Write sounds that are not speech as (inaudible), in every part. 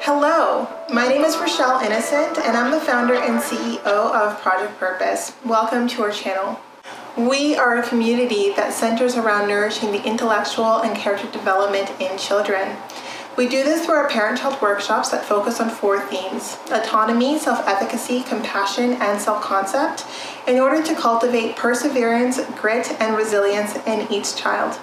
Hello, my name is Rachelle Innocent, and I'm the founder and CEO of Project Purpose. Welcome to our channel. We are a community that centers around nourishing the intellectual and character development in children. We do this through our parent child workshops that focus on four themes autonomy, self efficacy, compassion, and self concept in order to cultivate perseverance, grit, and resilience in each child.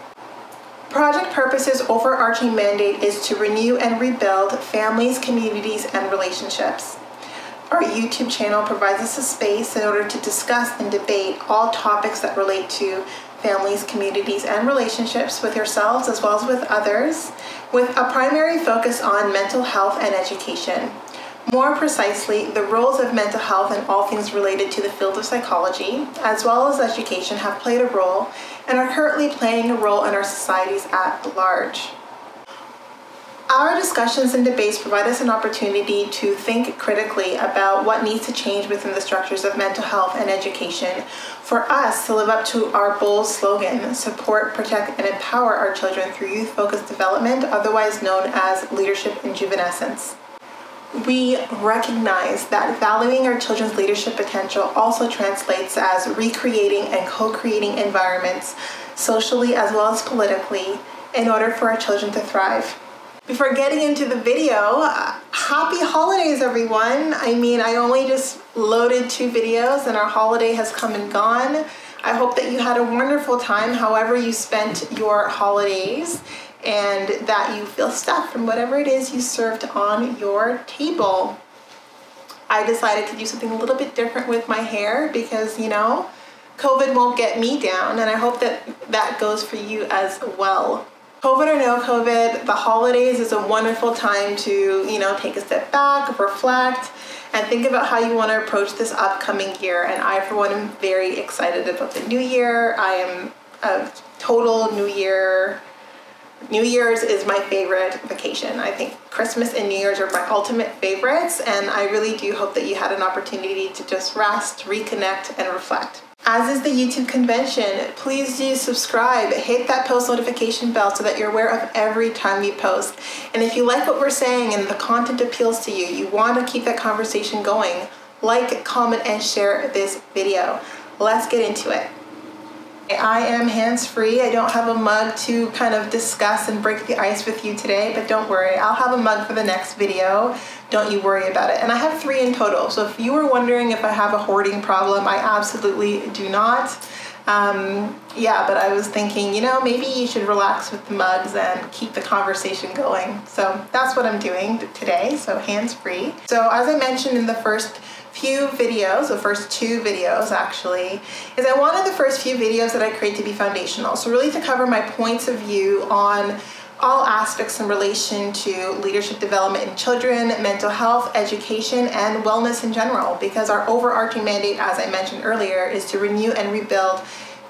Project Purpose's overarching mandate is to renew and rebuild families, communities, and relationships. Our YouTube channel provides us a space in order to discuss and debate all topics that relate to families, communities, and relationships with yourselves as well as with others, with a primary focus on mental health and education. More precisely, the roles of mental health and all things related to the field of psychology, as well as education, have played a role and are currently playing a role in our societies at large. Our discussions and debates provide us an opportunity to think critically about what needs to change within the structures of mental health and education for us to live up to our bold slogan support, protect, and empower our children through youth focused development, otherwise known as leadership in juvenescence. We recognize that valuing our children's leadership potential also translates as recreating and co creating environments socially as well as politically in order for our children to thrive. Before getting into the video, uh, happy holidays, everyone. I mean, I only just loaded two videos and our holiday has come and gone. I hope that you had a wonderful time, however, you spent your holidays, and that you feel stuffed from whatever it is you served on your table. I decided to do something a little bit different with my hair because, you know, COVID won't get me down, and I hope that that goes for you as well. COVID or no COVID, the holidays is a wonderful time to, you know, take a step back, reflect, and think about how you want to approach this upcoming year. And I, for one, am very excited about the new year. I am a total new year. New Year's is my favorite vacation. I think Christmas and New Year's are my ultimate favorites, and I really do hope that you had an opportunity to just rest, reconnect, and reflect. As is the YouTube convention, please do subscribe, hit that post notification bell so that you're aware of every time we post. And if you like what we're saying and the content appeals to you, you want to keep that conversation going, like, comment, and share this video. Let's get into it. I am hands free. I don't have a mug to kind of discuss and break the ice with you today, but don't worry, I'll have a mug for the next video. Don't you worry about it. And I have three in total. So if you were wondering if I have a hoarding problem, I absolutely do not. Um, yeah, but I was thinking, you know, maybe you should relax with the mugs and keep the conversation going. So that's what I'm doing today. So hands free. So as I mentioned in the first few videos, the first two videos actually, is I wanted the first few videos that I create to be foundational. So really to cover my points of view on all aspects in relation to leadership development in children, mental health, education, and wellness in general, because our overarching mandate, as I mentioned earlier, is to renew and rebuild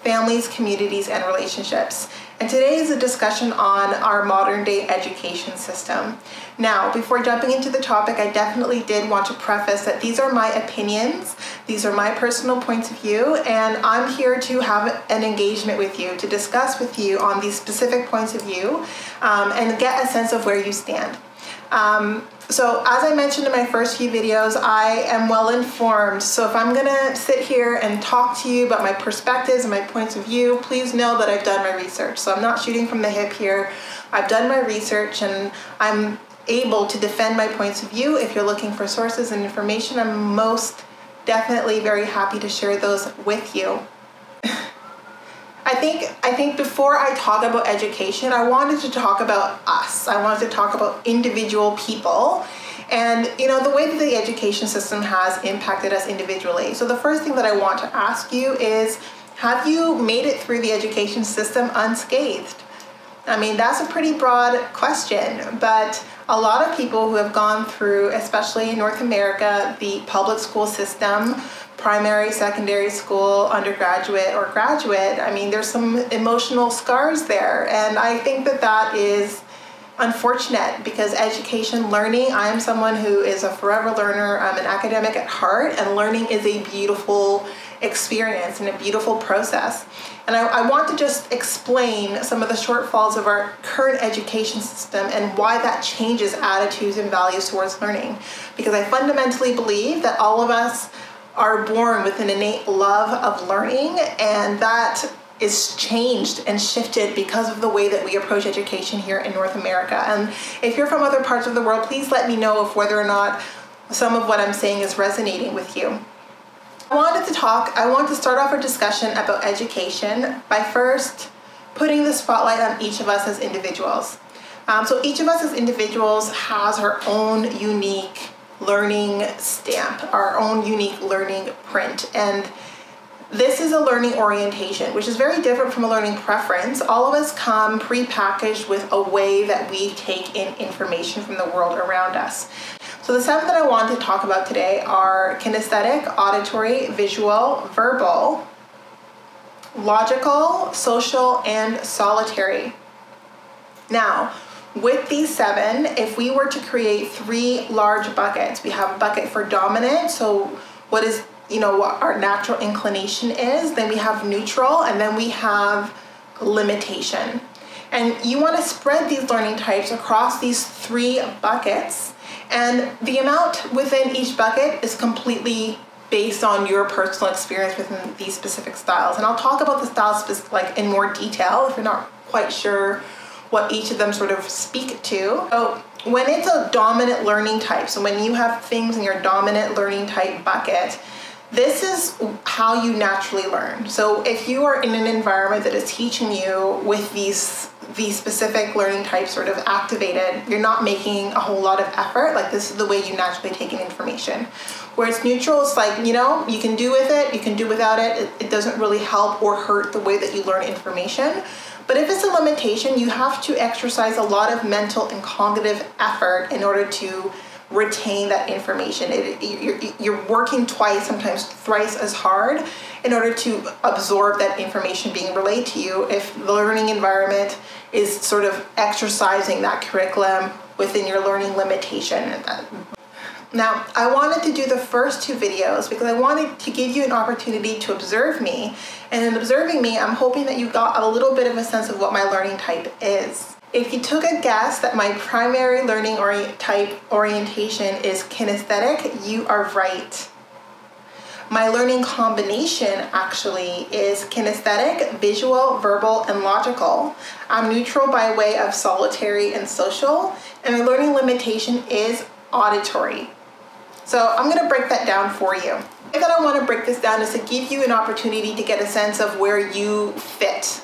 families, communities, and relationships. And today is a discussion on our modern day education system. Now, before jumping into the topic, I definitely did want to preface that these are my opinions, these are my personal points of view, and I'm here to have an engagement with you, to discuss with you on these specific points of view um, and get a sense of where you stand. Um, so as I mentioned in my first few videos, I am well informed. So if I'm gonna sit here and talk to you about my perspectives and my points of view, please know that I've done my research. So I'm not shooting from the hip here. I've done my research and I'm able to defend my points of view. If you're looking for sources and information, I'm most definitely very happy to share those with you. (laughs) I think I think before I talk about education, I wanted to talk about us. I wanted to talk about individual people and you know the way that the education system has impacted us individually. So the first thing that I want to ask you is have you made it through the education system unscathed? I mean, that's a pretty broad question, but a lot of people who have gone through, especially in North America, the public school system primary, secondary school, undergraduate, or graduate, I mean, there's some emotional scars there. And I think that that is unfortunate because education, learning, I am someone who is a forever learner. I'm an academic at heart, and learning is a beautiful experience and a beautiful process. And I, I, want to just explain some of the shortfalls of our current education system and why that changes attitudes and values towards learning. Because I fundamentally believe that all of us are born with an innate love of learning, and that is changed and shifted because of the way that we approach education here in North America. And if you're from other parts of the world, please let me know if whether or not some of what I'm saying is resonating with you. I wanted to talk, I wanted to start off our discussion about education by first putting the spotlight on each of us as individuals. Um, so each of us as individuals has our own unique learning stamp, our own unique learning print. And this is a learning orientation, which is very different from a learning preference. All of us come pre-packaged with a way that we take in information from the world around us. So the seven that I want to talk about today are kinesthetic, auditory, visual, verbal, logical, social, and solitary. Now, with these seven, if we were to create three large buckets, we have a bucket for dominant, so what is you know what our natural inclination is then we have neutral and then we have limitation and you want to spread these learning types across these three buckets and the amount within each bucket is completely based on your personal experience within these specific styles. And i'll talk about the styles like in more detail if you're not quite sure what each of them sort of speak to. So when it's a dominant learning type so when you have things in your dominant learning type bucket this is how you naturally learn. So if you are in an environment that is teaching you with these these specific learning types sort of activated, you're not making a whole lot of effort. Like this is the way you naturally take in information. Where it's neutral, it's like, you know, you can do with it, you can do without it. It, it doesn't really help or hurt the way that you learn information. But if it's a limitation, you have to exercise a lot of mental and cognitive effort in order to retain that information. It, you're, you're working twice, sometimes thrice as hard in order to absorb that information being relayed to you if the learning environment is sort of exercising that curriculum within your learning limitation. Uh, now, I wanted to do the first two videos because I wanted to give you an opportunity to observe me. And in observing me, I'm hoping that you got a little bit of a sense of what my learning type is. If you took a guess that my primary learning type orientation is kinesthetic, you are right. My learning combination actually is kinesthetic, visual, verbal, and logical. I'm neutral by way of solitary and social, and my learning limitation is auditory. So I'm gonna break that down for you. The way that I wanna break this down is to give you an opportunity to get a sense of where you fit,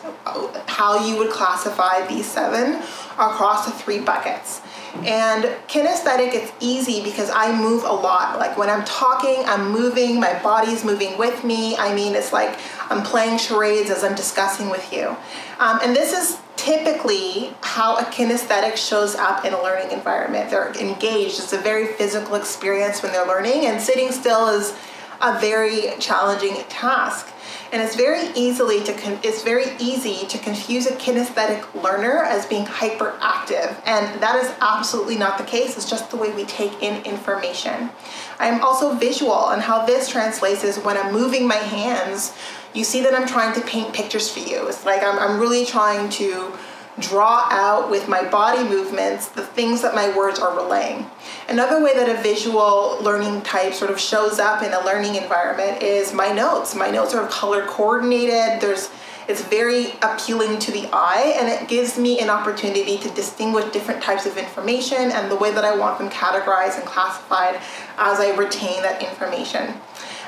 how you would classify these seven across the three buckets. And kinesthetic, it's easy because I move a lot. Like when I'm talking, I'm moving, my body's moving with me. I mean, it's like I'm playing charades as I'm discussing with you. Um, and this is typically how a kinesthetic shows up in a learning environment. They're engaged. It's a very physical experience when they're learning, and sitting still is a very challenging task. And it's very easily to it's very easy to confuse a kinesthetic learner as being hyperactive, and that is absolutely not the case. It's just the way we take in information. I'm also visual, and how this translates is when I'm moving my hands, you see that I'm trying to paint pictures for you. It's like I'm, I'm really trying to draw out with my body movements the things that my words are relaying. Another way that a visual learning type sort of shows up in a learning environment is my notes. My notes are color coordinated. There's it's very appealing to the eye and it gives me an opportunity to distinguish different types of information and the way that I want them categorized and classified as I retain that information.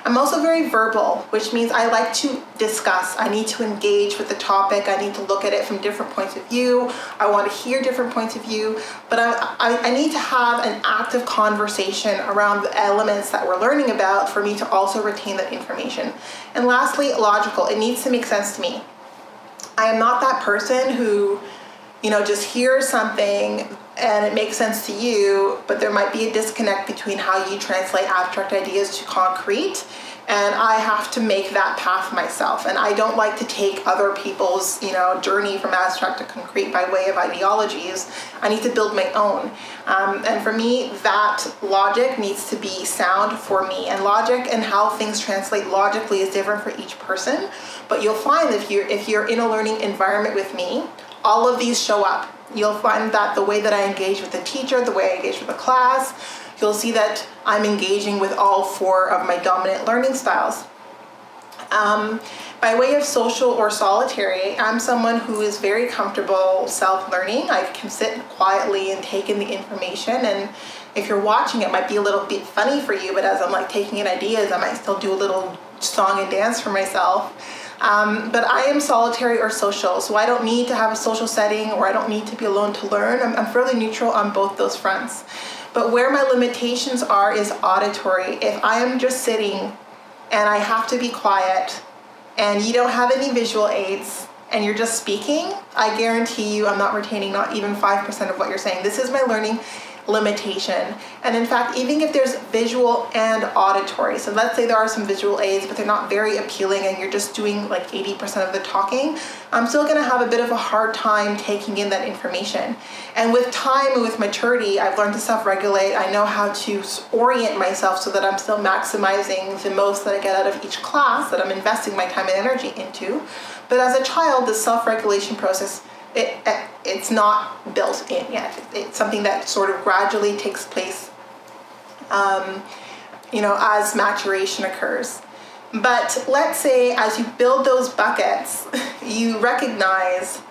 I'm also very verbal, which means I like to discuss. I need to engage with the topic. I need to look at it from different points of view. I want to hear different points of view, but I, I, I need to have an active conversation around the elements that we're learning about for me to also retain that information. And lastly, logical. It needs to make sense to me. I am not that person who you know, just hear something and it makes sense to you, but there might be a disconnect between how you translate abstract ideas to concrete. and I have to make that path myself. And I don't like to take other people's, you know, journey from abstract to concrete by way of ideologies. I need to build my own. Um, and for me, that logic needs to be sound for me. And logic and how things translate logically is different for each person. But you'll find if you're if you're in a learning environment with me, all of these show up. You'll find that the way that I engage with the teacher, the way I engage with the class, you'll see that I'm engaging with all four of my dominant learning styles. Um, by way of social or solitary, I'm someone who is very comfortable self-learning. I can sit quietly and take in the information and if you're watching it might be a little bit funny for you, but as I'm like taking in ideas, I might still do a little song and dance for myself. Um, but I am solitary or social, so I don't need to have a social setting or I don't need to be alone to learn. I'm, I'm fairly neutral on both those fronts. But where my limitations are is auditory. If I am just sitting and I have to be quiet and you don't have any visual aids and you're just speaking, I guarantee you I'm not retaining not even 5% of what you're saying. This is my learning limitation. And in fact, even if there's visual and auditory, so let's say there are some visual aids, but they're not very appealing and you're just doing like 80% of the talking, I'm still gonna have a bit of a hard time taking in that information. And with time and with maturity, I've learned to self-regulate. I know how to orient myself so that I'm still maximizing the most that I get out of each class that I'm investing my time and energy into. But as a child, the self-regulation process it, it's not built in yet. It's something that sort of gradually takes place, um, you know, as maturation occurs. But let's say as you build those buckets, (laughs) you recognize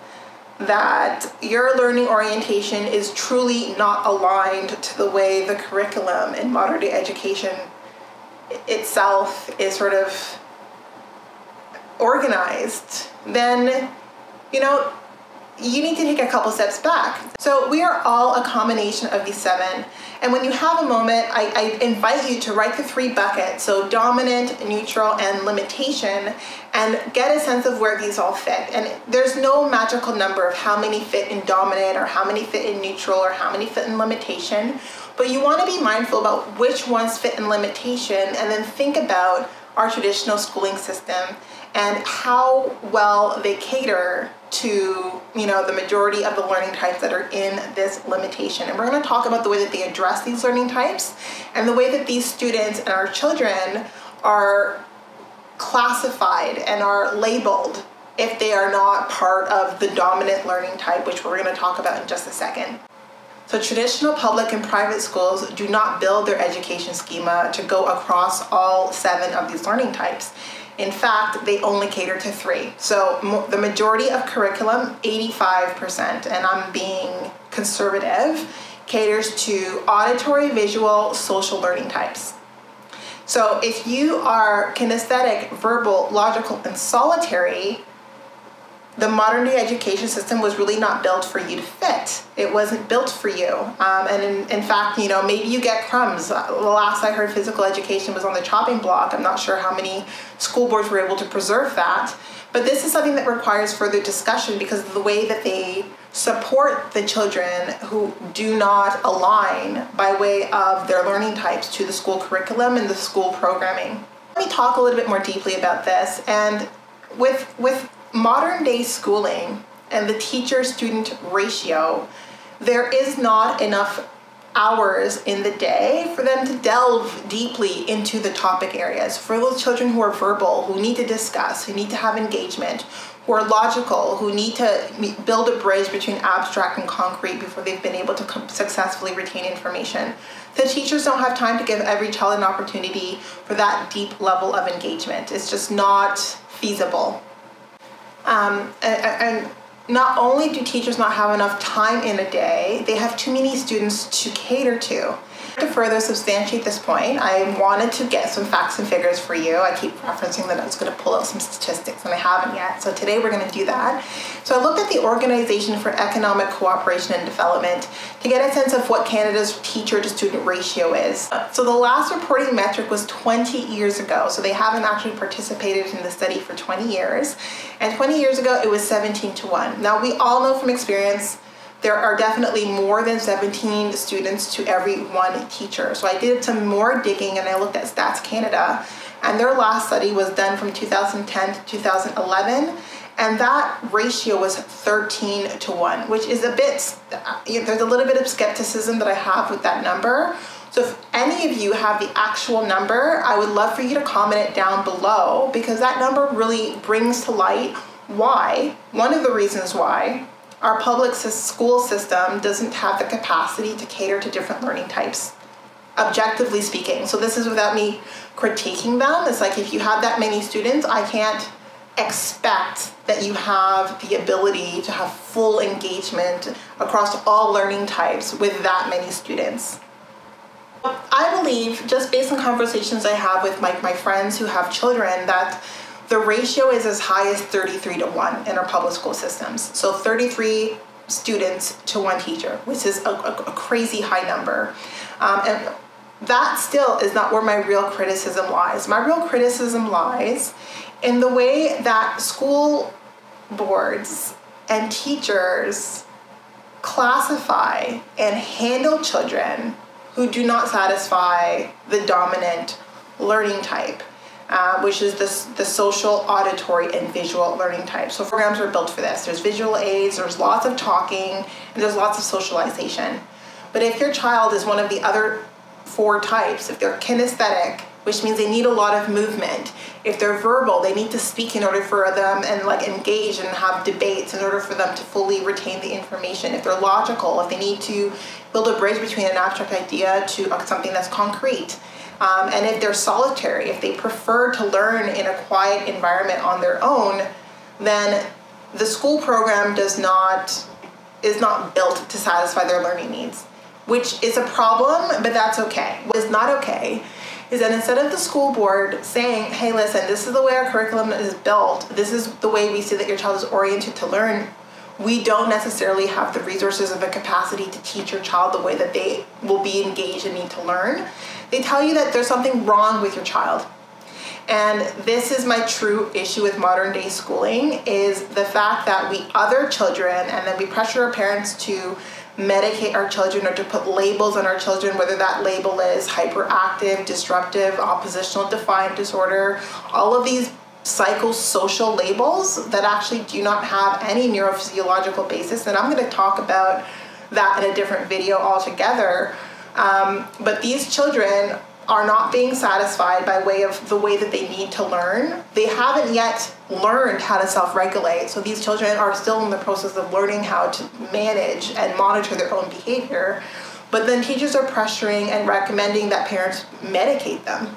that your learning orientation is truly not aligned to the way the curriculum in modern day education itself is sort of organized, then, you know, you need to take a couple steps back. So we are all a combination of these seven. And when you have a moment, I, I, invite you to write the three buckets, so dominant, neutral, and limitation, and get a sense of where these all fit. And there's no magical number of how many fit in dominant, or how many fit in neutral, or how many fit in limitation. But you want to be mindful about which ones fit in limitation, and then think about our traditional schooling system and how well they cater to you know the majority of the learning types that are in this limitation. And we're going to talk about the way that they address these learning types and the way that these students and our children are classified and are labeled if they are not part of the dominant learning type which we're going to talk about in just a second. So traditional public and private schools do not build their education schema to go across all seven of these learning types in fact, they only cater to three. So the majority of curriculum, 85%, and I'm being conservative, caters to auditory, visual, social learning types. So if you are kinesthetic, verbal, logical, and solitary, the modern day education system was really not built for you to fit. It wasn't built for you. Um, and in, in, fact, you know, maybe you get crumbs. The last I heard physical education was on the chopping block. I'm not sure how many school boards were able to preserve that. But this is something that requires further discussion because of the way that they support the children who do not align by way of their learning types to the school curriculum and the school programming. Let me talk a little bit more deeply about this. And with, with modern day schooling and the teacher student ratio, there is not enough hours in the day for them to delve deeply into the topic areas. For those children who are verbal, who need to discuss, who need to have engagement, who are logical, who need to build a bridge between abstract and concrete before they've been able to successfully retain information. The teachers don't have time to give every child an opportunity for that deep level of engagement. It's just not feasible. Um, and, and not only do teachers not have enough time in a day, they have too many students to cater to. To further substantiate this point, I wanted to get some facts and figures for you. I keep referencing that I was going to pull out some statistics and I haven't yet. So today we're going to do that. So I looked at the Organization for Economic Cooperation and Development to get a sense of what Canada's teacher to student ratio is. So the last reporting metric was 20 years ago. So they haven't actually participated in the study for 20 years. And 20 years ago, it was 17 to 1. Now we all know from experience there are definitely more than 17 students to every one teacher. So I did some more digging and I looked at Stats Canada and their last study was done from 2010 to 2011 and that ratio was 13 to 1 which is a bit there's a little bit of skepticism that i have with that number so if any of you have the actual number i would love for you to comment it down below because that number really brings to light why one of the reasons why our public school system doesn't have the capacity to cater to different learning types objectively speaking so this is without me critiquing them it's like if you have that many students i can't expect that you have the ability to have full engagement across all learning types with that many students. I believe, just based on conversations I have with my, my friends who have children, that the ratio is as high as 33 to 1 in our public school systems. So 33 students to one teacher, which is a, a, a crazy high number. Um, and that still is not where my real criticism lies. My real criticism lies in the way that school boards and teachers classify and handle children who do not satisfy the dominant learning type. Uh, which is this, the social, auditory, and visual learning type. So programs are built for this. There's visual aids, there's lots of talking, and there's lots of socialization. But if your child is one of the other four types, if they're kinesthetic, which means they need a lot of movement. If they're verbal, they need to speak in order for them and like engage and have debates in order for them to fully retain the information. If they're logical, if they need to build a bridge between an abstract idea to something that's concrete. Um, and if they're solitary, if they prefer to learn in a quiet environment on their own, then the school program does not is not built to satisfy their learning needs, which is a problem, but that's okay. What is not okay is that instead of the school board saying, hey, listen, this is the way our curriculum is built, this is the way we see that your child is oriented to learn, we don't necessarily have the resources or the capacity to teach your child the way that they will be engaged and need to learn. They tell you that there's something wrong with your child. And this is my true issue with modern day schooling is the fact that we other children and then we pressure our parents to medicate our children or to put labels on our children, whether that label is hyperactive, disruptive, oppositional defiant disorder, all of these psychosocial labels that actually do not have any neurophysiological basis. And I'm going to talk about that in a different video altogether. Um, but these children are not being satisfied by way of the way that they need to learn. They haven't yet learned how to self-regulate. So these children are still in the process of learning how to manage and monitor their own behavior. But then teachers are pressuring and recommending that parents medicate them.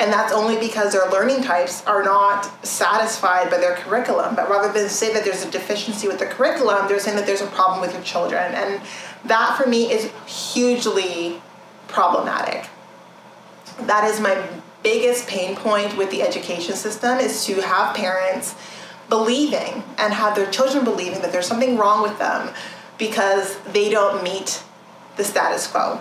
And that's only because their learning types are not satisfied by their curriculum. But rather than say that there's a deficiency with the curriculum, they're saying that there's a problem with your children. And that for me is hugely problematic that is my biggest pain point with the education system is to have parents believing and have their children believing that there's something wrong with them because they don't meet the status quo.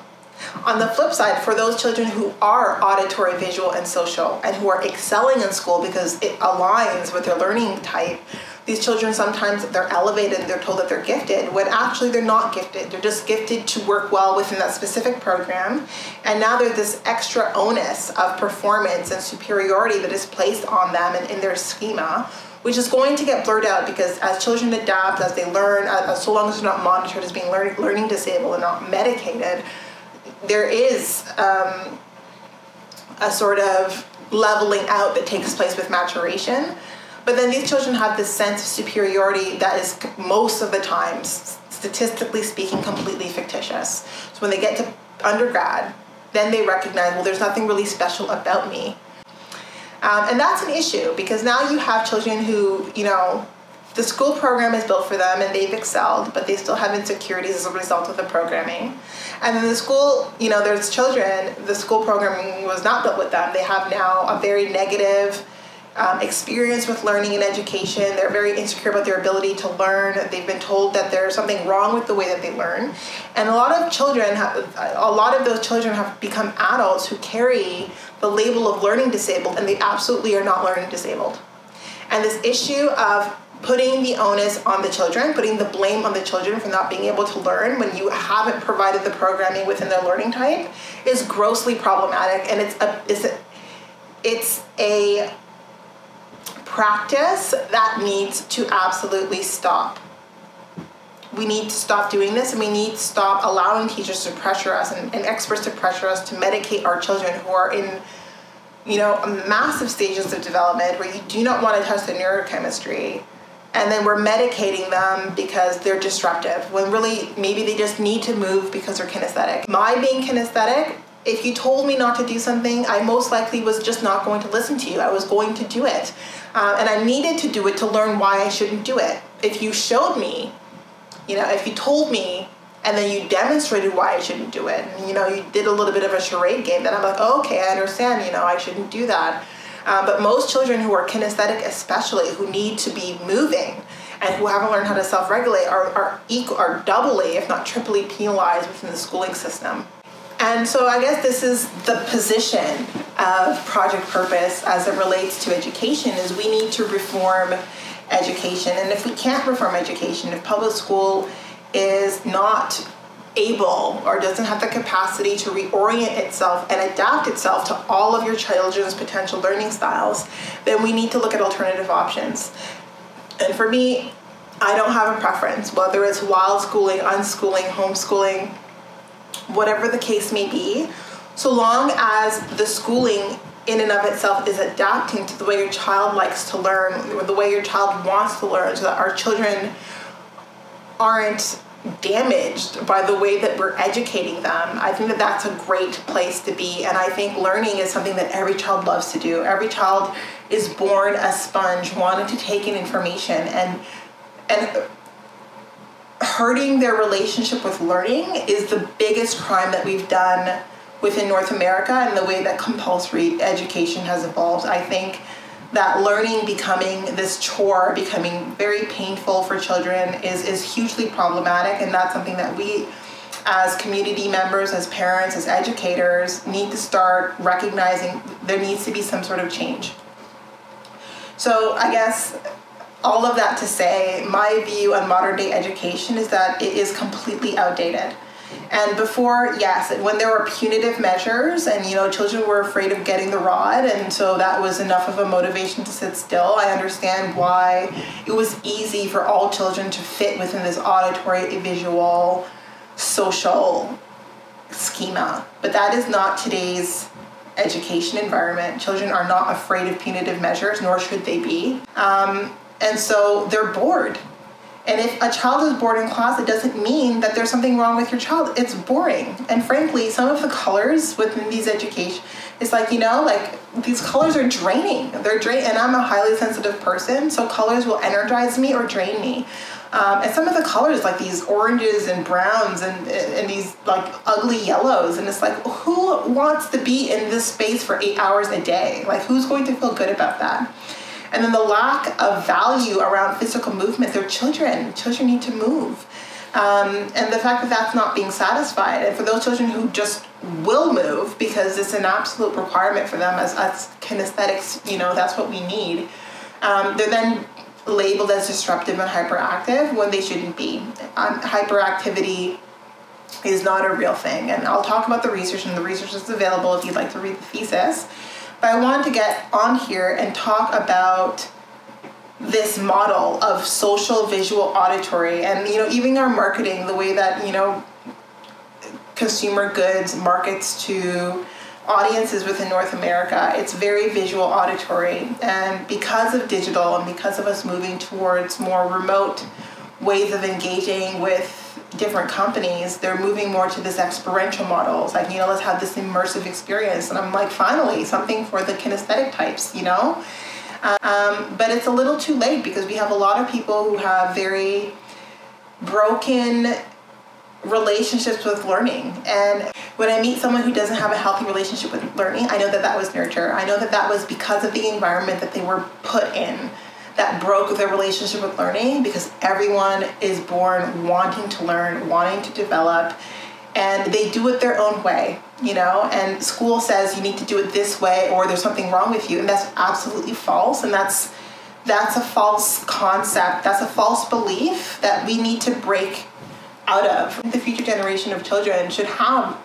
On the flip side, for those children who are auditory, visual, and social, and who are excelling in school because it aligns with their learning type, these children sometimes they're elevated they're told that they're gifted when actually they're not gifted. They're just gifted to work well within that specific program. And now there's this extra onus of performance and superiority that is placed on them and in their schema which is going to get blurred out because as children adapt, as they learn, as, so long as they're not monitored as being learning, learning disabled and not medicated, there is um, a sort of leveling out that takes place with maturation. But then these children have this sense of superiority that is most of the time, statistically speaking, completely fictitious. So when they get to undergrad, then they recognize, well, there's nothing really special about me. Um, and that's an issue because now you have children who, you know, the school program is built for them and they've excelled, but they still have insecurities as a result of the programming. And then the school, you know, there's children, the school programming was not built with them. They have now a very negative um, experience with learning and education. They're very insecure about their ability to learn. They've been told that there's something wrong with the way that they learn. And a lot of children, have, a lot of those children have become adults who carry the label of learning disabled and they absolutely are not learning disabled. And this issue of putting the onus on the children, putting the blame on the children for not being able to learn when you haven't provided the programming within their learning type is grossly problematic and it's a, it's a it's a practice that needs to absolutely stop. We need to stop doing this and we need to stop allowing teachers to pressure us and, and experts to pressure us to medicate our children who are in you know massive stages of development where you do not want to touch the neurochemistry and then we're medicating them because they're disruptive when really maybe they just need to move because they're kinesthetic. My being kinesthetic, if you told me not to do something, I most likely was just not going to listen to you. I was going to do it. Uh, and I needed to do it to learn why I shouldn't do it. If you showed me, you know, if you told me and then you demonstrated why I shouldn't do it, and, you know, you did a little bit of a charade game, then I'm like, oh, okay, I understand, you know, I shouldn't do that. Uh, but most children who are kinesthetic, especially who need to be moving and who haven't learned how to self-regulate, are are are doubly, if not triply, penalized within the schooling system. And so I guess this is the position of Project Purpose as it relates to education is we need to reform education. And if we can't reform education, if public school is not able or doesn't have the capacity to reorient itself and adapt itself to all of your children's potential learning styles, then we need to look at alternative options. And for me, I don't have a preference, whether it's wild schooling, unschooling, homeschooling, whatever the case may be, so long as the schooling in and of itself is adapting to the way your child likes to learn, or the way your child wants to learn, so that our children aren't damaged by the way that we're educating them. I think that that's a great place to be. And I think learning is something that every child loves to do. Every child is born a sponge, wanting to take in information and and hurting their relationship with learning is the biggest crime that we've done within North America and the way that compulsory education has evolved. I think that learning becoming this chore, becoming very painful for children is, is hugely problematic, and that's something that we as community members, as parents, as educators, need to start recognizing there needs to be some sort of change. So, I guess all of that to say, my view on modern day education is that it is completely outdated. And before, yes, when there were punitive measures and, you know, children were afraid of getting the rod, and so that was enough of a motivation to sit still, I understand why it was easy for all children to fit within this auditory, visual, social schema. But that is not today's education environment. Children are not afraid of punitive measures, nor should they be. Um, and so they're bored and if a child is bored in class, it doesn't mean that there's something wrong with your child. It's boring. And frankly, some of the colors within these education, it's like, you know, like these colors are draining. They're drain and I'm a highly sensitive person, so colors will energize me or drain me. Um, and some of the colors, like these oranges and browns and, and these like ugly yellows, and it's like, who wants to be in this space for eight hours a day? Like, who's going to feel good about that? And then the lack of value around physical movement. They're children. Children need to move. Um, and the fact that that's not being satisfied. And for those children who just will move because it's an absolute requirement for them as, as kinesthetics, you know, that's what we need. Um, they're then labeled as disruptive and hyperactive when they shouldn't be. Um, hyperactivity is not a real thing. And I'll talk about the research, and the research is available if you'd like to read the thesis. But I wanted to get on here and talk about this model of social visual auditory and you know even our marketing the way that you know consumer goods markets to audiences within North America. It's very visual auditory. And because of digital and because of us moving towards more remote ways of engaging with different companies, they're moving more to this experiential models. Like, you know, let's have this immersive experience. And I'm like, finally, something for the kinesthetic types, you know? Um, but it's a little too late because we have a lot of people who have very broken relationships with learning. And when I meet someone who doesn't have a healthy relationship with learning, I know that that was nurture. I know that that was because of the environment that they were put in that broke their relationship with learning because everyone is born wanting to learn, wanting to develop, and they do it their own way, you know. And school says you need to do it this way or there's something wrong with you, and that's absolutely false. And that's that's a false concept. That's a false belief that we need to break out of. The future generation of children should have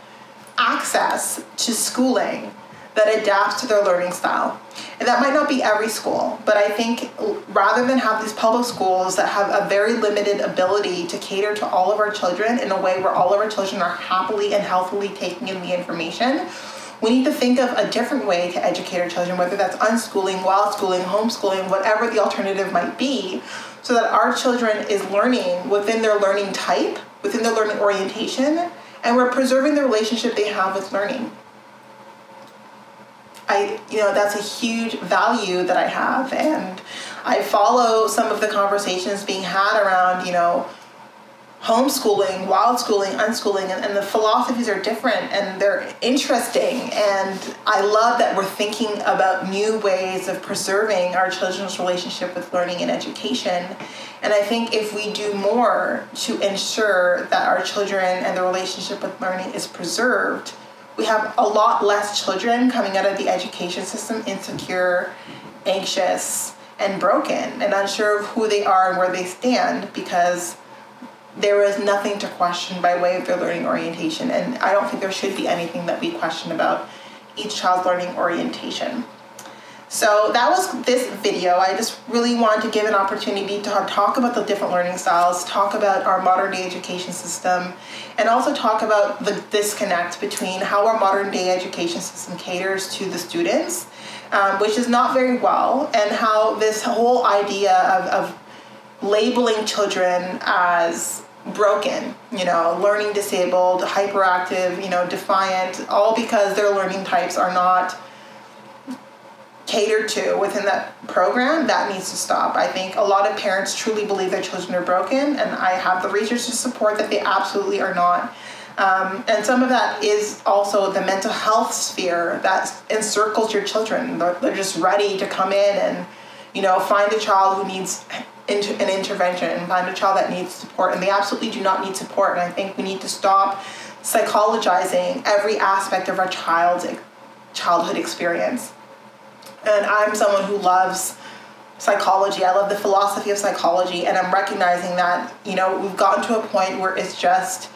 access to schooling that adapts to their learning style. And that might not be every school, but I think rather than have these public schools that have a very limited ability to cater to all of our children in a way where all of our children are happily and healthily taking in the information, we need to think of a different way to educate our children, whether that's unschooling, wild schooling, homeschooling, whatever the alternative might be, so that our children is learning within their learning type, within their learning orientation, and we're preserving the relationship they have with learning. I, you know, that's a huge value that I have, and I follow some of the conversations being had around, you know, homeschooling, wild schooling, unschooling, and, and the philosophies are different and they're interesting. And I love that we're thinking about new ways of preserving our children's relationship with learning and education. And I think if we do more to ensure that our children and the relationship with learning is preserved, we have a lot less children coming out of the education system insecure, anxious, and broken, and unsure of who they are and where they stand because there is nothing to question by way of their learning orientation. And I don't think there should be anything that we question about each child's learning orientation. So that was this video. I just really wanted to give an opportunity to talk about the different learning styles, talk about our modern day education system, and also talk about the disconnect between how our modern day education system caters to the students, um, which is not very well, and how this whole idea of, of labeling children as broken, you know, learning disabled, hyperactive, you know, defiant, all because their learning types are not catered to within that program, that needs to stop. I think a lot of parents truly believe their children are broken, and I have the research to support that they absolutely are not. Um, and some of that is also the mental health sphere that encircles your children. They're, they're just ready to come in and, you know, find a child who needs inter- an intervention and find a child that needs support. And they absolutely do not need support. And I think we need to stop psychologizing every aspect of our child's childhood experience. And I'm someone who loves psychology. I love the philosophy of psychology, and I'm recognizing that you know we've gotten to a point where it's just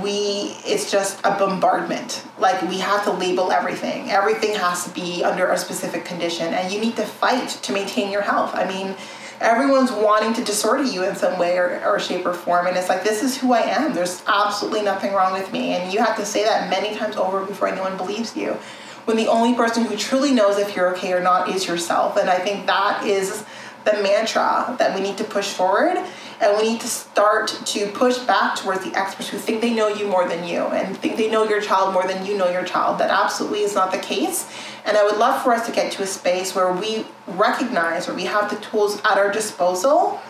we it's just a bombardment. Like we have to label everything. Everything has to be under a specific condition and you need to fight to maintain your health. I mean everyone's wanting to disorder you in some way or, or shape or form and it's like this is who i am. There's absolutely nothing wrong with me and you have to say that many times over before anyone believes you when the only person who truly knows if you're okay or not is yourself. And I think that is the mantra that we need to push forward. And we need to start to push back towards the experts who think they know you more than you and think they know your child more than you know your child. That absolutely is not the case. And I would love for us to get to a space where we recognize or we have the tools at our disposal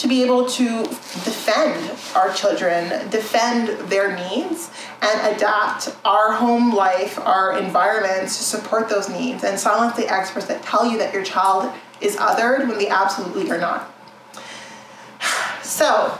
to be able to defend our children, defend their needs, and adapt our home life, our environments to support those needs, and silence the experts that tell you that your child is othered when they absolutely are not. (sighs) So,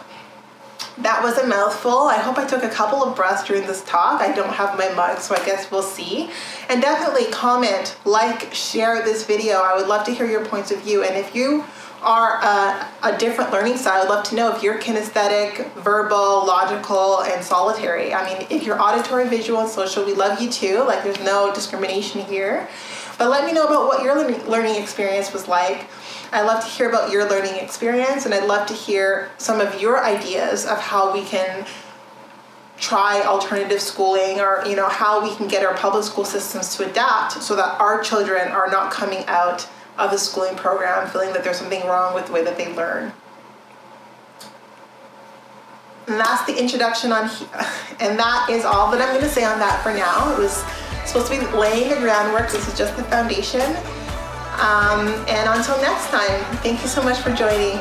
that was a mouthful. I hope I took a couple of breaths during this talk. I don't have my mug, so I guess we'll see. And definitely comment, like, share this video. I would love to hear your points of view. And if you are a, a, different learning style. I'd love to know if you're kinesthetic, verbal, logical, and solitary. I mean, if you're auditory, visual, and social, we love you too. Like, there's no discrimination here. But let me know about what your learning experience was like. I'd love to hear about your learning experience, and I'd love to hear some of your ideas of how we can try alternative schooling or you know how we can get our public school systems to adapt so that our children are not coming out of the schooling program, feeling that there's something wrong with the way that they learn. And that's the introduction on, here. (laughs) and that is all that I'm going to say on that for now. It was supposed to be laying the groundwork. This is just the foundation. Um, and until next time, thank you so much for joining.